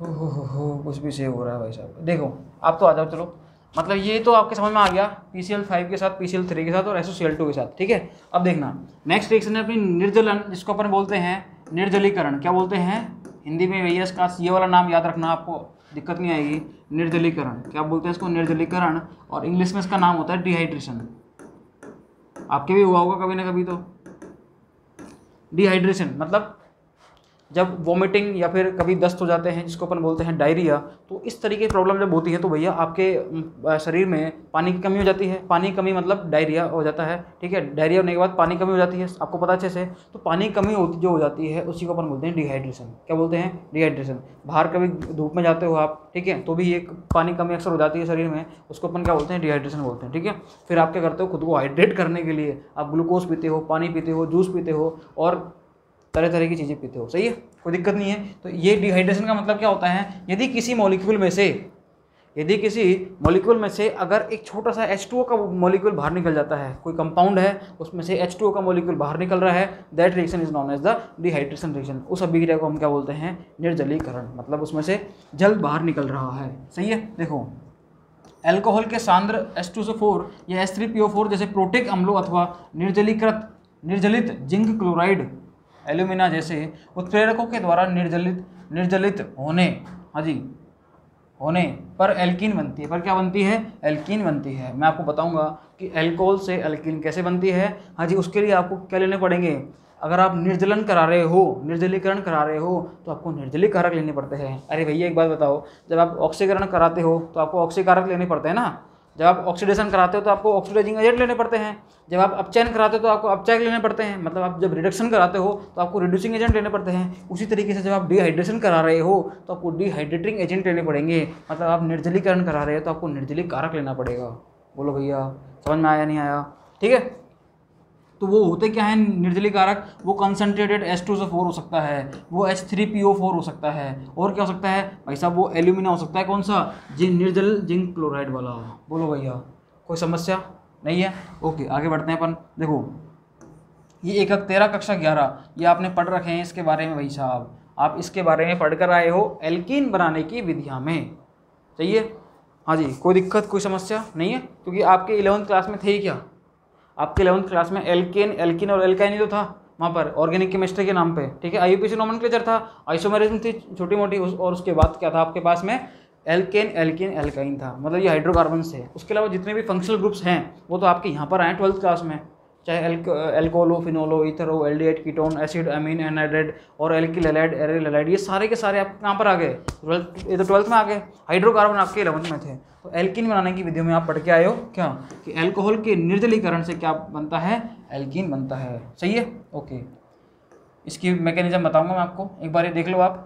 हो कुछ भी सेव हो रहा है भाई साहब। देखो, आप तो आ जाओ, चलो। मतलब ये तो आपके समझ में आ गया पी सी एल फाइव के साथ पी सी एल थ्री के साथ और एस सी एल टू के साथ, ठीक है? अब देखना नेक्स्ट रिएक्शन है अपनी निर्जलन, जिसको अपन बोलते हैं निर्जलीकरण। क्या बोलते हैं? हिंदी में भैया इसका ये वाला नाम याद रखना आपको। दिक्कत नहीं आएगी। निर्जलीकरण। क्या बोलते हैं इसको? निर्जलीकरण। और इंग्लिश में इसका नाम होता है डिहाइड्रेशन आपके भी हुआ होगा कभी ना कभी तो। डिहाइड्रेशन मतलब जब वॉमिटिंग या फिर कभी दस्त हो जाते हैं, जिसको अपन बोलते हैं डायरिया तो इस तरीके की प्रॉब्लम जब होती है तो भैया आपके शरीर में पानी की कमी हो जाती है। पानी की कमी मतलब डायरिया हो जाता है, ठीक है? डायरिया होने के बाद पानी कमी हो जाती है, आपको पता अच्छे से। तो पानी की कमी होती, जो हो जाती है, उसी को अपन बोलते हैं डिहाइड्रेशन क्या बोलते हैं? डिहाइड्रेशन बाहर कभी धूप में जाते हो आप, ठीक है? तो भी एक पानी कमी अक्सर हो जाती है शरीर में, उसको अपन क्या बोलते हैं? डिहाइड्रेशन बोलते हैं, ठीक है? फिर आप क्या करते हो? खुद को हाइड्रेट करने के लिए आप ग्लूकोज पीते हो, पानी पीते हो जूस पीते हो, और तरह तरह की चीज़ें पीते हो। सही है? कोई दिक्कत नहीं है। तो ये डिहाइड्रेशन का मतलब क्या होता है? यदि किसी मॉलिक्यूल में से, यदि किसी मॉलिक्यूल में से अगर एक छोटा सा H2O का मॉलिक्यूल बाहर निकल जाता है, कोई कंपाउंड है, उसमें से H2O का मॉलिक्यूल बाहर निकल रहा है that reaction is known as the dehydration reaction उस अभिक्रिया को हम क्या बोलते हैं? निर्जलीकरण मतलब उसमें से जल बाहर निकल रहा है। सही है? देखो एल्कोहल के सांद्र H2SO4 या H3PO4 जैसे प्रोटिक अम्लों अथवा निर्जलीकृत, निर्जलित जिंक क्लोराइड एल्यूमिना जैसे उत्प्रेरकों के द्वारा निर्जलित निर्जलित होने हाँ जी, होने पर एल्कीन बनती है। पर क्या बनती है? एल्कीन बनती है। मैं आपको बताऊँगा कि एल्कोहल से एल्कीन कैसे बनती है। हाँ जी, उसके लिए आपको क्या लेने पड़ेंगे? अगर आप निर्जलन करा रहे हो, निर्जलीकरण करा रहे हो तो आपको निर्जली कारक लेने पड़ते हैं। अरे भैया, एक बात बताओ, जब आप ऑक्सीकरण कराते हो तो आपको ऑक्सीकारक लेने पड़ते हैं ना? जब आप ऑक्सीडेशन कराते हो तो आपको ऑक्सीडाइजिंग एजेंट लेने पड़ते हैं। जब आप अपचैन कराते हो तो आपको अपचैक लेने पड़ते हैं। मतलब आप जब रिडक्शन कराते हो तो आपको रिड्यूसिंग एजेंट लेने पड़ते हैं। उसी तरीके से जब आप डिहाइड्रेशन करा रहे हो तो आपको डिहाइड्रेटिंग एजेंट लेने पड़ेंगे। मतलब आप निर्जलीकरण करा रहे हो तो आपको निर्जली कारक लेना पड़ेगा। बोलो भैया, समझ में आया नहीं आया? ठीक है? तो वो होते क्या है? निर्जली कारक वो कंसनट्रेटेड एस टू फोर हो सकता है। वो H three P O four हो सकता है। और क्या हो सकता है? भाई साहब, वो एल्यूमिना हो सकता है कौन सा? जिन निर्जल जिंक क्लोराइड वाला। हो बोलो भैया, कोई समस्या? नहीं है? ओके, आगे बढ़ते हैं अपन। देखो, ये एक तेरह कक्षा ग्यारह, ये आपने पढ़ रखे हैं इसके बारे में भाई साहब। आप इसके बारे में पढ़ कर आए हो एल्किन बनाने की विधियाँ में। चाहिए हाँ? जी, कोई दिक्कत, कोई समस्या? नहीं है? क्योंकि आपके इलेवंथ क्लास में थे ही क्या? आपके इलेवंथ क्लास में एल्केन एल्किन और एल्काइन ही तो था वहाँ पर ऑर्गेनिक केमिस्ट्री के नाम पे ठीक है? आई यू नॉमन था आइसोमेरिज्म थी छोटी मोटी उस, और उसके बाद क्या था आपके पास में? एल्केन एल्किन एल्काइन था मतलब ये हाइड्रोकार्बन थे उसके अलावा जितने भी फंक्शनल ग्रुप्स हैं वो तो आपके यहाँ पर आए ट्वेल्थ क्लास में। चाहे एल्कोलो फिनोलो इथरो एल्डिएट कीटोन एसिड अमीन एनाइड्रेड और एल्किलेलाइड एरेलाइड ये सारे के सारे आप कहाँ पर आ गए। ट्वेल्थ ये तो ट्वेल्थ में आ गए। हाइड्रोकार्बन आपके इलेवंथ में थे। तो एल्किन बनाने की विधियों में आप पढ़ के आए हो? क्या? कि एल्कोहल के निर्जलीकरण से क्या बनता है? एल्किन बनता है। सही है? ओके इसकी मैकेनिज्म बताऊँगा मैं आपको। एक बार ये देख लो आप।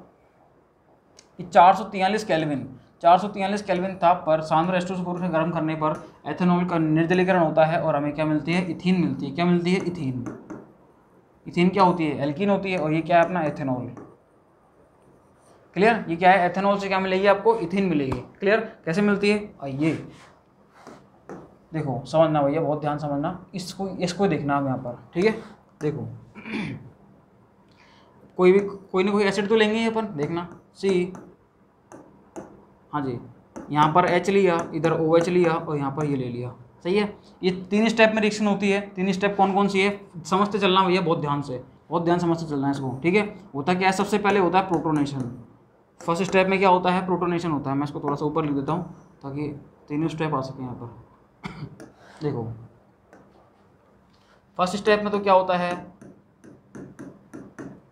कि चार सौ तियालीस कैलविन चार सौ तियालीस कैलविन ताप पर सांद्र एस्ट्रोसफोर से गर्म करने पर एथेनॉल का निर्जलीकरण होता है और हमें क्या मिलती है? इथिन मिलती है। क्या मिलती है? इथिन इथिन क्या होती है? एल्किन होती है और ये क्या है अपना? एथेनॉल क्लियर ये क्या है? एथेनॉल से क्या मिलेगी आपको? इथिन मिलेगी। क्लियर कैसे मिलती है? आइए। देखो, समझना भैया, बहुत ध्यान समझना। इसको इसको देखना हम यहाँ पर, ठीक है? देखो। कोई भी, कोई ना कोई एसिड तो लेंगे अपन, देखना। सी हाँ जी। यहाँ पर एच लिया, इधर ओ एच लिया और यहाँ पर ये ले लिया। सही है? ये तीन स्टेप में रिएक्शन होती है। तीन स्टेप कौन कौन सी है? समझते चलना भैया, बहुत ध्यान से। बहुत ध्यान समझते चलना है इसको, ठीक है? होता क्या है? सबसे पहले होता है प्रोटोनेशन फ़र्स्ट स्टेप में क्या होता है? प्रोटोनेशन होता है। मैं इसको थोड़ा सा ऊपर लिख देता हूँ ताकि तीनों स्टेप आ सके यहाँ पर। देखो। फ़र्स्ट स्टेप में तो क्या होता है?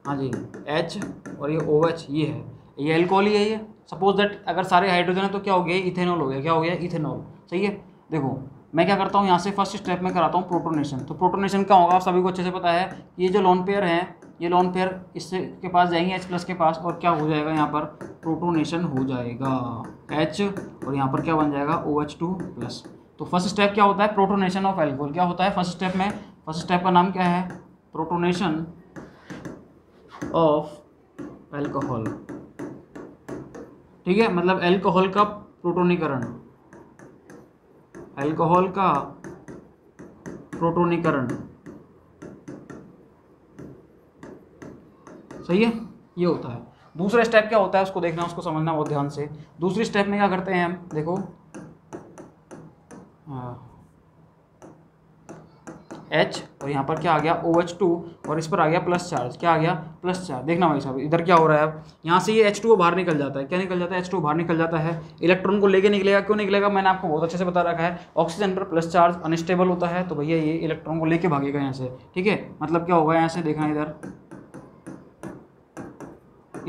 हाँ जी। एच और ये ओ एच ये है। ये एल्कोहल ही है ये। सपोज़ दैट अगर सारे हाइड्रोजन है तो क्या हो गया? इथेनॉल हो गया। क्या हो गया? इथेनॉल सही है? देखो, मैं क्या करता हूँ? यहाँ से फ़र्स्ट स्टेप में कराता हूँ प्रोटोनेशन। तो प्रोटोनेशन क्या होगा? आप सभी को अच्छे से पता है ये जो लॉन पेयर है ये लॉन पेयर इससे के पास जाएँगे एच प्लस के पास, और क्या हो जाएगा यहाँ पर? प्रोटोनेशन हो जाएगा एच और यहाँ पर क्या बन जाएगा? ओ एच टू प्लस तो फ़र्स्ट स्टेप क्या होता है? प्रोटोनेशन ऑफ़ एल्कोहल क्या होता है फ़र्स्ट स्टेप में? फ़र्स्ट स्टेप का नाम क्या है? प्रोटोनेशन ऑफ़ एल्कोहल ठीक है? मतलब एल्कोहल का प्रोटोनीकरण एल्कोहल का प्रोटोनीकरण सही है? ये होता है। दूसरा स्टेप क्या होता है? उसको देखना, उसको समझना बहुत ध्यान से। दूसरी स्टेप में क्या करते हैं हम? देखो। एच और यहाँ पर क्या आ गया? ओ एच टू और इस पर आ गया प्लस चार्ज क्या आ गया? प्लस चार्ज देखना भाई साहब, इधर क्या हो रहा है अब? यहाँ से ये एच टू बाहर निकल जाता है। क्या निकल जाता है? एच टू बाहर निकल जाता है। इलेक्ट्रॉन को लेके निकलेगा। क्यों निकलेगा? मैंने आपको बहुत अच्छे से बता रखा है। ऑक्सीजन पर प्लस चार्ज अनस्टेबल होता है। तो भैया ये इलेक्ट्रॉन को लेके भागेगा यहाँ से। ठीक है? मतलब क्या होगा यहाँ से? देखना इधर।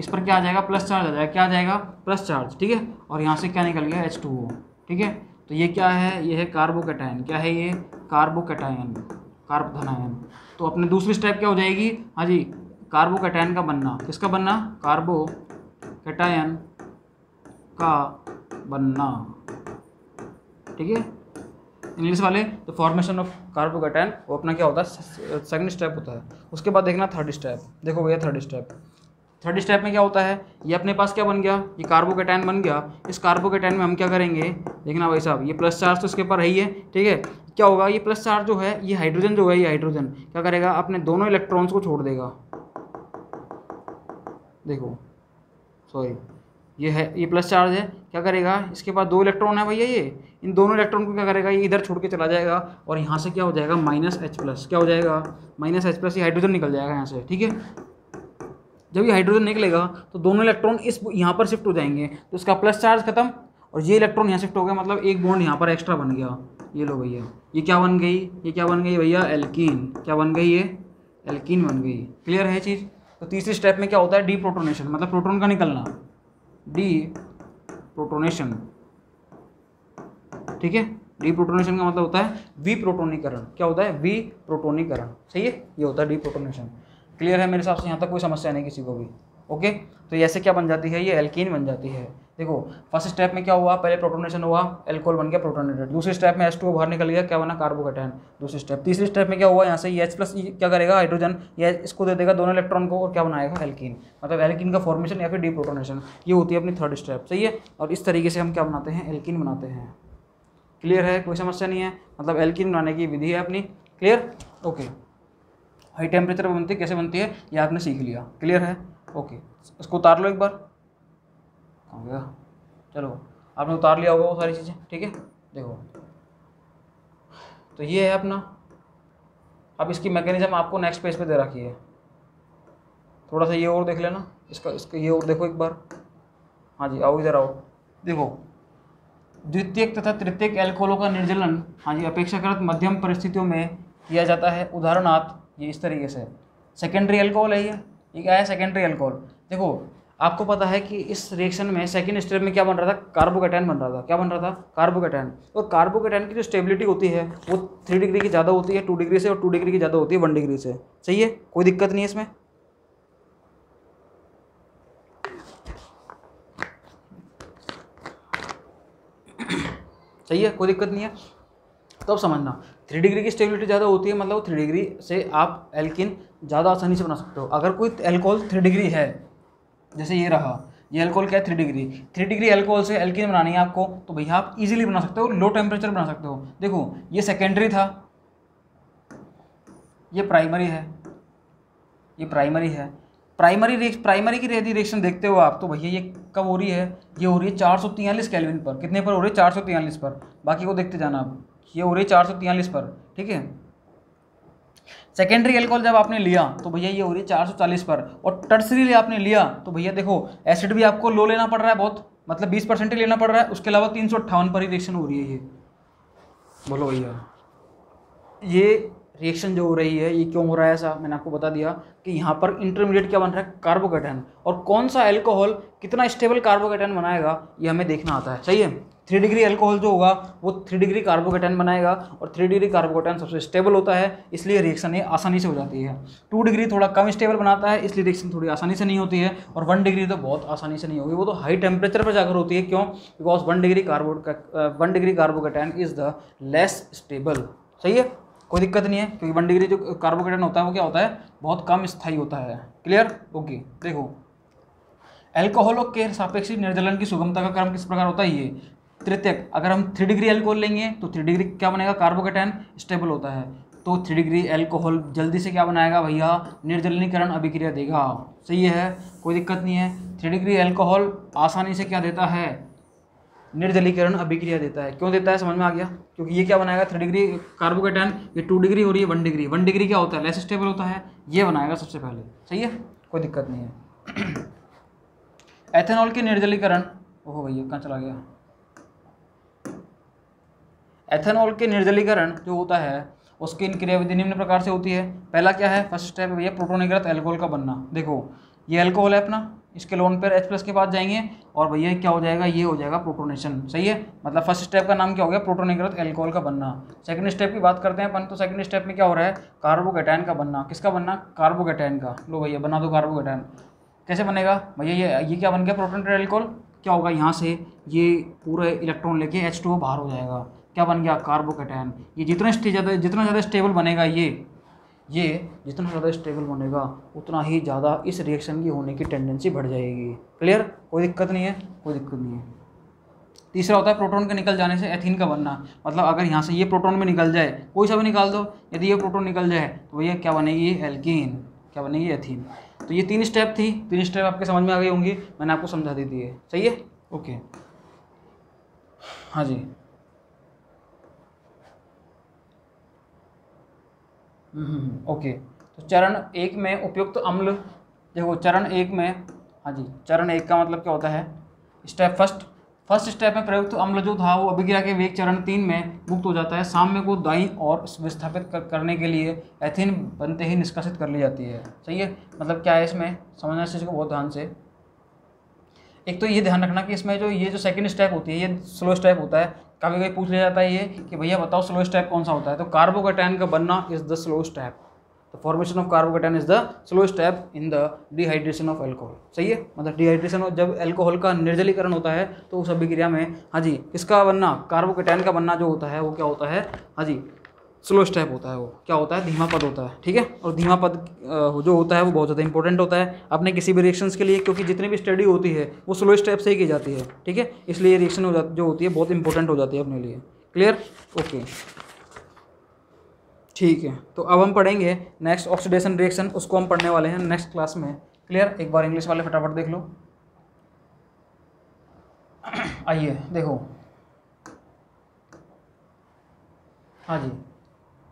इस पर क्या आ जाएगा? प्लस चार्ज आ जाएगा। क्या आ जाएगा? प्लस चार्ज ठीक है? और यहाँ से क्या निकल गया? एच टू ओ ठीक है? तो ये क्या है? ये है कार्बोकेटाइन क्या है ये? कार्बोकेटाइन कार्बोधनायन तो अपने दूसरी स्टेप क्या हो जाएगी? हाँ जी कार्बोकेटाइन का बनना। किसका बनना? कार्बोकेटाइन का बनना। ठीक है? इंग्लिश वाले तो फॉर्मेशन ऑफ़ कार्बोकेटाइन वो अपना क्या होता है? सेकंड स्टेप होता है। उसके बाद देखना थर्ड स्टेप देखो भैया थर्ड स्टेप थर्ड स्टेप में क्या होता है? ये अपने पास क्या बन गया? ये कार्बोकेटाइन बन गया। इस कार्बोकेटाइन में हम क्या करेंगे? देखना भाई साहब, ये प्लस चार्ज तो इसके ऊपर है ही ठीक है? क्या होगा? ये प्लस चार्ज जो है, ये हाइड्रोजन जो है, ये हाइड्रोजन क्या करेगा? अपने दोनों इलेक्ट्रॉन्स को छोड़ देगा। देखो सॉरी ये है, ये प्लस चार्ज है, क्या करेगा? इसके पास दो इलेक्ट्रॉन है भैया ये। इन दोनों इलेक्ट्रॉन को क्या करेगा? ये इधर छोड़ के चला जाएगा और यहाँ से क्या हो जाएगा? माइनस एच प्लस क्या हो जाएगा? माइनस एच प्लस ये हाइड्रोजन निकल जाएगा यहाँ से, ठीक है? जब ये हाइड्रोजन निकलेगा तो दोनों इलेक्ट्रॉन इस यहाँ पर शिफ्ट हो जाएँगे। तो इसका प्लस चार्ज खत्म, और ये इलेक्ट्रॉन यहाँ शिफ्ट हो गया मतलब एक बॉन्ड यहाँ पर एक्स्ट्रा बन गया। ये लो भैया। ये क्या बन गई? ये क्या बन गई भैया? एल्कीन क्या बन गई ये? एल्कीन बन गई। क्लियर है चीज़? तो तीसरी स्टेप में क्या होता है? डी प्रोटोनेशन मतलब प्रोटोन का निकलना। डी प्रोटोनेशन ठीक है? डी प्रोटोनेशन का मतलब होता है वी प्रोटोनीकरण क्या होता है? वी प्रोटोनीकरण सही है? ये होता है डी प्रोटोनेशन क्लियर है मेरे हिसाब से? यहाँ तक कोई समस्या नहीं किसी को भी। ओके तो ऐसे क्या बन जाती है? ये एल्कीन बन जाती है। देखो फ़र्स्ट स्टेप में क्या हुआ? पहले प्रोटोनेशन हुआ एल्कोहल बन गया प्रोटोनेटेड दूसरे स्टेप में एस टू बाहर निकल गया, क्या बना? कार्बोकेटाइन दूसरी स्टेप तीसरी स्टेप में क्या हुआ? यहाँ से ये एच प्लस क्या करेगा? हाइड्रोजन ये इसको दे देगा दोनों इलेक्ट्रॉन को और क्या बनाएगा? एल्कीन मतलब एल्कीन का फॉर्मेशन या फिर डी प्रोटोनेशन ये होती है अपनी थर्ड स्टेप सही है? और इस तरीके से हम क्या बनाते हैं? एल्कीन बनाते हैं। क्लियर है? कोई समस्या नहीं है? मतलब एल्कीन बनाने की विधि है अपनी। क्लियर ओके हाई टेम्परेचर पर बनती है, कैसे बनती है, ये आपने सीख लिया। क्लियर है? ओके इसको उतार लो एक बार। हो गया? चलो, आपने उतार लिया होगा वो सारी चीज़ें, ठीक है? देखो। तो ये है अपना। अब इसकी मैकेनिज्म आपको नेक्स्ट पेज पे दे रखी है। थोड़ा सा ये और देख लेना। इसका इसका ये और देखो एक बार। हाँ जी, आओ इधर आओ। देखो, द्वितीयक तथा तृतीयक एल्कोहलों का निर्जलन हाँ जी, अपेक्षाकृत मध्यम परिस्थितियों में किया जाता है। उदाहरणार्थ ये इस तरीके से। सेकेंडरी अल्कोहल है ये। ये क्या है? सेकेंडरी अल्कोहल देखो, आपको पता है कि इस रिएक्शन में सेकेंड स्टेप में क्या बन रहा था? कार्बोकेटाइन बन रहा था। क्या बन रहा था? कार्बोकेटाइन और कार्बोकेटाइन की जो स्टेबिलिटी होती है, वो थ्री डिग्री की ज़्यादा होती है टू डिग्री से, और टू डिग्री की ज़्यादा होती है वन डिग्री से। सही है? कोई दिक्कत नहीं है इसमें। सही है? कोई दिक्कत नहीं है? तो अब समझना। थ्री डिग्री की स्टेबिलिटी ज़्यादा होती है मतलब थ्री डिग्री से आप एल्किन ज़्यादा आसानी से बना सकते हो। अगर कोई एल्कोहल थ्री डिग्री है, जैसे ये रहा, ये एल्कोहल क्या है? Three degree. Three degree alcohol से एल्किन बनानी है आपको तो भैया आप इजीली बना सकते हो लो टेम्परेचर बना सकते हो। देखो, ये सेकेंडरी था, ये प्राइमरी है, ये प्राइमरी है। प्राइमरी रिएक्शन प्राइमरी की यदि रिएक्शन देखते हो आप तो भैया ये कब हो रही है? ये हो रही है चार सौ तियालीस कैलविन पर। कितने पर हो रही है? चार सौ तियालीस पर। बाकी को देखते जाना आप। ये हो रही है चार सौ तियालीस पर ठीक है? सेकेंडरी एल्कोहल जब आपने लिया तो भैया ये हो रही है चार सौ चालीस पर और टर्सरी आपने लिया तो भैया देखो एसिड भी आपको लो लेना पड़ रहा है बहुत मतलब बीस परसेंट ही लेना पड़ रहा है उसके अलावा तीन सौ अट्ठावन पर ही रिएक्शन हो रही है ये। बोलो भैया। ये रिएक्शन जो हो रही है ये क्यों हो रहा है ऐसा मैंने आपको बता दिया कि यहाँ पर इंटरमीडिएट क्या बन रहा है? कार्बोकेटन और कौन सा एल्कोहल कितना स्टेबल कार्बोकेटन बनाएगा ये हमें देखना आता है सही है? थ्री डिग्री एल्कोहल जो होगा, वो थ्री डिग्री कार्बोकेटन बनाएगा और थ्री डिग्री कार्बोकेटन सबसे स्टेबल होता है, इसलिए रिएक्शन ये आसानी से हो जाती है। टू डिग्री थोड़ा कम स्टेबल बनाता है, इसलिए रिएक्शन थोड़ी आसानी से नहीं होती है और वन डिग्री तो बहुत आसानी से नहीं होगी। वो तो हाई टेम्परेचर पर जाकर होती है, क्यों? Because one degree carbo one degree carbocation is the less stable सही है? कोई दिक्कत नहीं है, क्योंकि वन डिग्री जो कार्बोकेटन होता है, वो क्या होता है? बहुत कम स्थायी होता है। क्लियर ओके देखो। एल्कोहलों के सापेक्षिक निर्जलन की सुगमता का क्रम किस प्रकार होता है? ये तृतीयक। अगर हम थ्री डिग्री एल्कोहल लेंगे तो थ्री डिग्री क्या बनेगा? कार्बोकेटन स्टेबल होता है। तो थ्री डिग्री एल्कोहल जल्दी से क्या बनाएगा भैया? निर्जलीकरण अभिक्रिया देगा। सही है। कोई दिक्कत नहीं है। थ्री डिग्री एल्कोहल आसानी से क्या देता है? निर्जलीकरण अभिक्रिया देता है। क्यों देता है? समझ में आ गया? क्योंकि ये क्या बनाएगा? थ्री डिग्री कार्बोकेटाइन ये टू डिग्री हो रही है वन डिग्री वन डिग्री क्या होता है? लेस स्टेबल होता है। ये बनाएगा सबसे पहले। सही है? कोई दिक्कत नहीं है। एथेनॉल के निर्जलीकरण। ओहो भैया, कहाँ चला गया? एथेनॉल के निर्जलीकरण जो होता है, उसकी क्रिया विधि निम्न प्रकार से होती है। पहला क्या है? फ़र्स्ट स्टेप भैया प्रोटोनिग्रत एल्कोहल का बनना। देखो, ये एल्कोहल है अपना, इसके लोन पर एच प्लस के पास जाएँगे, और भैया, क्या हो जाएगा? ये हो जाएगा प्रोटोनेशन सही है? मतलब फ़र्स्ट स्टेप का नाम क्या हो गया? प्रोटोनिग्रत एल्कोहल का बनना। सेकंड स्टेप की बात करते हैं अपन तो सेकंड स्टेप में क्या हो रहा है? कार्बोकेटाइन का बनना। किसका बनना? कार्बोकेटाइन का। लो भैया, बना दो कार्बोकेटाइन कैसे बनेगा? भैया, ये ये क्या बन गया? प्रोटोन एल्कोहल क्या होगा? यहाँ से ये पूरे इलेक्ट्रॉन लेके एच टू बाहर हो जाएगा। क्या बन गया? कार्बोकेटाइन ये जितना ज़्यादा जितना ज़्यादा स्टेबल बनेगा ये ये जितना ज़्यादा स्टेबल बनेगा, उतना ही ज़्यादा इस रिएक्शन की होने की टेंडेंसी बढ़ जाएगी। क्लियर कोई दिक्कत नहीं है? कोई दिक्कत नहीं है। तीसरा होता है प्रोटॉन के निकल जाने से एथीन का बनना। मतलब अगर यहाँ से ये प्रोटॉन में निकल जाए, कोई सा भी निकाल दो। यदि ये प्रोटोन निकल जाए तो भैया क्या बनेगी? एल्कीन क्या बनेगी? एथीन तो ये तीन स्टेप थी। तीन स्टेप आपके समझ में आ गई होंगी। मैंने आपको समझा दी थी सही है? ओके हाँ जी हम्म, ओके। तो चरण एक में उपयुक्त तो अम्ल देखो चरण एक में हाँ जी चरण एक का मतलब क्या होता है? स्टेप फ़र्स्ट फ़र्स्ट स्टेप में प्रयुक्त अम्ल जो था वो अभिक्रिया के वेग चरण तीन में मुक्त हो जाता है। साम्य को दाई और विस्थापित कर, करने के लिए एथिन बनते ही निष्कासित कर ली जाती है। सही है? मतलब क्या है इसमें? समझना इस चीज़ को बहुत ध्यान से। एक तो ये ध्यान रखना कि इसमें जो ये जो सेकंड स्टेप होती है ये स्लो स्टेप होता है। कभी कभी पूछ लिया जाता है ये कि भैया बताओ स्लो स्टेप कौन सा होता है? तो कार्बोकेटाइन का बनना is the slow step the formation of carbocation is the slow step in the dehydration of alcohol सही है? मतलब डिहाइड्रेशन जब एल्कोहल का निर्जलीकरण होता है तो उस अभिक्रिया में हाँ जी, किसका बनना? कार्बोकेटाइन का बनना जो होता है, वो क्या होता है? हाँ जी स्लो स्टेप होता है वो। क्या होता है? धीमा पद होता है, ठीक है? और धीमा पद जो होता है वो बहुत ज़्यादा इंपॉर्टेंट होता है। अपने किसी भी रिएक्शंस के लिए, क्योंकि जितनी भी स्टडी होती है, वो स्लो स्टेप से ही की जाती है, ठीक है? इसलिए रिएक्शन हो जो होती है, बहुत इंपॉर्टेंट हो जाती है अपने लिए। क्लियर ओके ठीक है। तो अब हम पढ़ेंगे नेक्स्ट ऑक्सीडेशन रिएक्शन उसको हम पढ़ने वाले हैं नेक्स्ट क्लास में। क्लियर एक बार इंग्लिश वाले फटाफट देख लो। आइए, देखो। हाँ जी।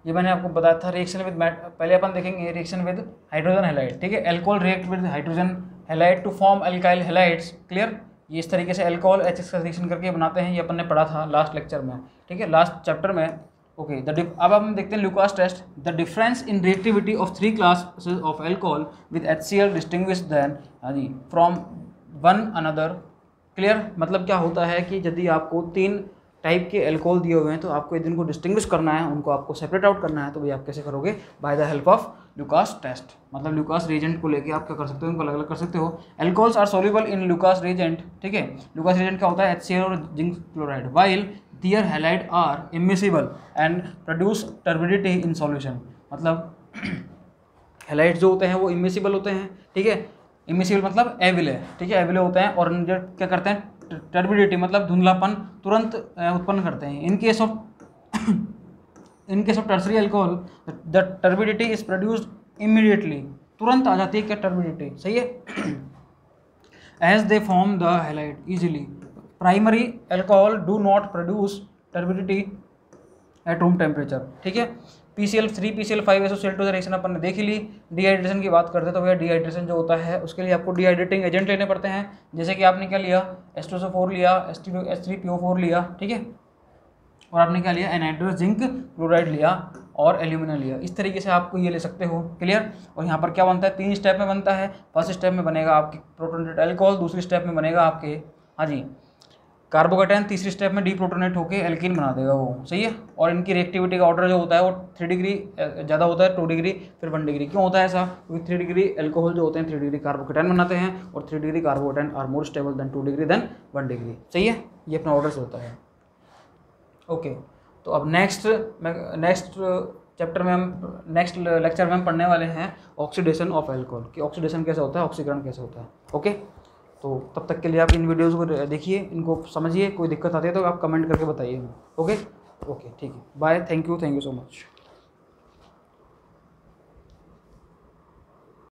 ये मैंने आपको बताया था रिएक्शन विद पहले अपन देखेंगे रिएक्शन विद हाइड्रोजन हेलाइट ठीक है? Alcohol react with hydrogen halide to form alkyl halides clear ये इस तरीके से एल्कोहल एच एस का रिएक्शन करके बनाते हैं, ये अपन ने पढ़ा था लास्ट लेक्चर में, ठीक है? लास्ट चैप्टर में ओके द अब हम देखते हैं Lucas test the difference in reactivity of three class of alcohol with H C L distinguish than हाँ जी फ्रॉम वन अनदर क्लियर मतलब क्या होता है कि यदि आपको तीन टाइप के एल्कोहल दिए हुए हैं तो आपको उनको डिस्टिंग्विश करना है, उनको आपको सेपरेट आउट करना है तो भाई आप कैसे करोगे? By the help of Lucas test मतलब लुकास रेजेंट को लेके आप क्या कर सकते हो? उनको अलग अलग कर सकते हो. Alcohols are soluble in Lucas reagent ठीक है? लुकास रेजेंट क्या होता है? एच और zinc chloride while their halide are immiscible and produce turbidity in solution मतलब हेलाइट जो होते हैं, वो इमिसिबल होते हैं. ठीक है? इमिसिबल मतलब एविले. ठीक है? एविले होते हैं और क्या करते हैं? टर्बिडिटी मतलब धुंधलापन तुरंत उत्पन्न करते हैं। In case of in case of tertiary alcohol the turbidity is produced immediately तुरंत आ जाती है क्या टर्बिडिटी सही है? As they form the halide easily primary alcohol do not produce turbidity at room temperature ठीक है? P C L three P C L five S two reaction अपन ने देख ली। डिहाइड्रेशन की बात करते तो भैया डिहाइड्रेशन जो होता है, उसके लिए आपको डिहाइड्रेटिंग एजेंट लेने पड़ते हैं। जैसे कि आपने क्या लिया? एस टू सो फोर लिया S T S three P O four लिया, ठीक है? और आपने क्या लिया? एनाइड्रस जिंक क्लोराइड लिया और एल्यूमिना लिया। इस तरीके से आपको ये ले सकते हो क्लियर और यहाँ पर क्या बनता है? तीन स्टेप में बनता है। फ़र्स्ट स्टेप में बनेगा आपके प्रोटोनेट एल्कोहल दूसरी स्टेप में बनेगा आपके हाँ जी। कार्बोकेटाइन तीसरी स्टेप में डीप्रोटोनेट होकर एल्किन बना देगा वो। सही है? और इनकी रिएक्टिविटी का ऑर्डर जो होता है वो थ्री डिग्री ज़्यादा होता है टू डिग्री फिर वन डिग्री क्यों होता है ऐसा? क्योंकि थ्री डिग्री एल्कोहल जो होते हैं थ्री डिग्री कार्बोकेटाइन बनाते हैं और three degree carbocation are more stable than two degree than one degree सही है? ये अपना ऑर्डर से होता है। ओके तो अब नेक्स्ट नेक्स्ट चैप्टर में हम नेक्स्ट लेक्चर में हम पढ़ने वाले हैं ऑक्सीडेशन ऑफ़ एल्कोहल कि ऑक्सीडेशन कैसे होता है ऑक्सीकरण कैसे होता है। ओके तो तब तक के लिए आप इन वीडियोज़ को देखिए, इनको समझिए, कोई दिक्कत आती है तो आप कमेंट करके बताइए ओके ओके ठीक है। Bye thank you thank you so much